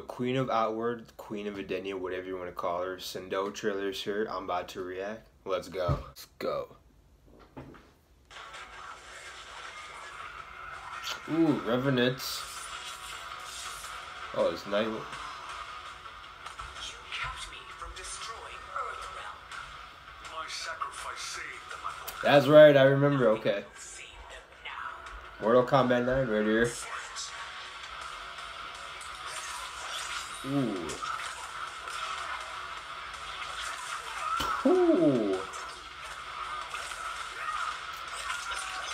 Queen of Outworld, Queen of Edenia, whatever you want to call her, Sindel trailer's here. I'm about to react. Let's go. Let's go. Ooh, Revenants. Oh, it's night. You kept me from destroying Earthrealm. My sacrifice saved them, That's right, I remember. Okay. Save them now. Mortal Kombat 9 right here. Ooh. Ooh.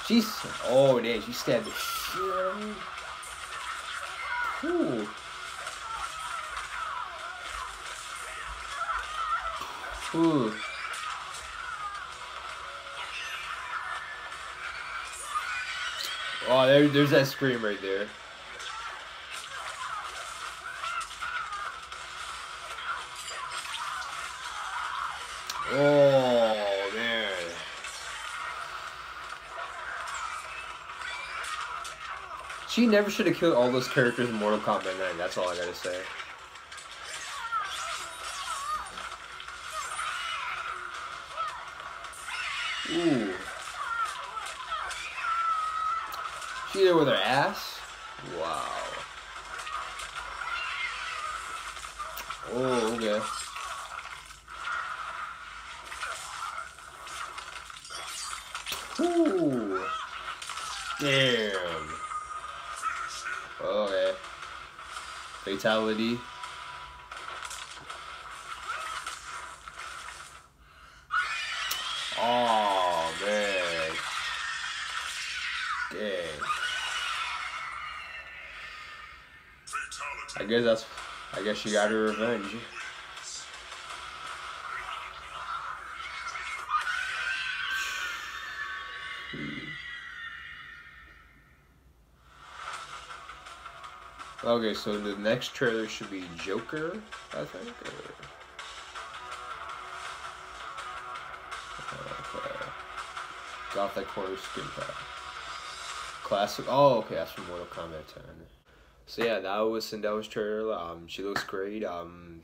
She's oh damn, she stabbed the shit out of me. Ooh. Ooh. Oh, there, there's that scream right there. Oh man. She never should have killed all those characters in Mortal Kombat 9. That's all I gotta say. Ooh. She there with her ass? Wow. Oh, okay. Ooh. Damn. Okay. Fatality. Oh man. Dang. Fatality. I guess that's I guess she got her revenge. Okay, so the next trailer should be Joker, I think. Or... Okay. Gothic horror skin pack. Classic. Oh, okay, that's from Mortal Kombat 10. So yeah, that was Sindel's trailer. Um, she looks great. Um,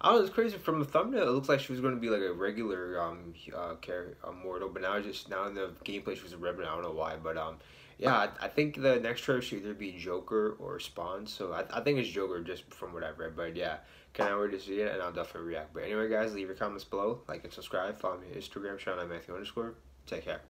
I don't know, it's crazy. From the thumbnail, it looks like she was going to be like a regular um uh, character, uh, mortal, but now just now in the gameplay she was a revenant. I don't know why, but um, yeah, I, I think the next trailer should either be Joker or Spawn. So I, I think it's Joker just from what I've read. But yeah, can't wait to see it, and I'll definitely react. But anyway, guys, leave your comments below, like and subscribe. Follow me on Instagram, channel Mathew underscore. Take care.